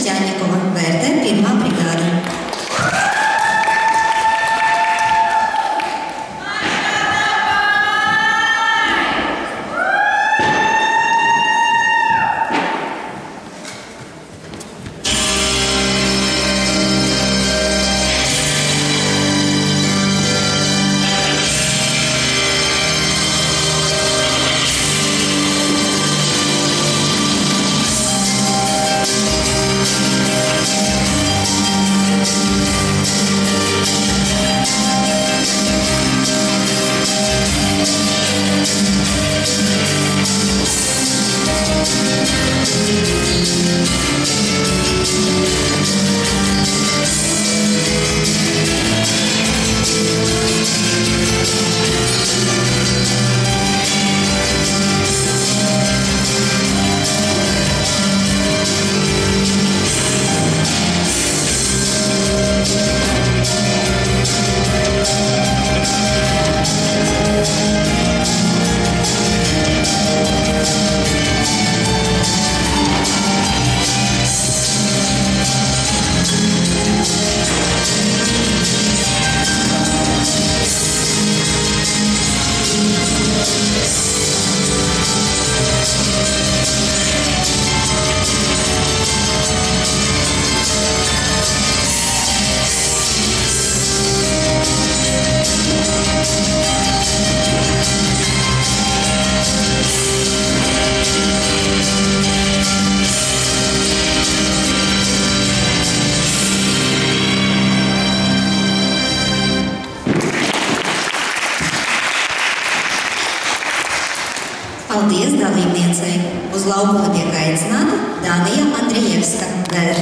家庭。Paldies dalībniecei! Uz laukumu tiek aicināta Dānija Andrijevska. Vērt.